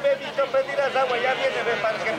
viene, ve, bicho, pedirás agua, ya viene, ve, para que...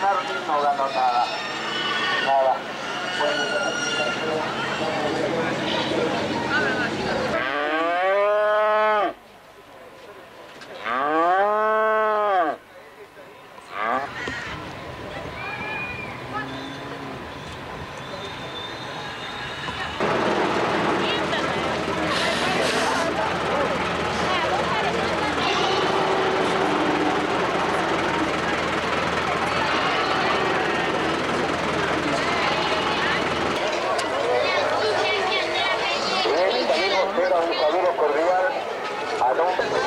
no ganó nada. Nada. un saludo cordial. A nombre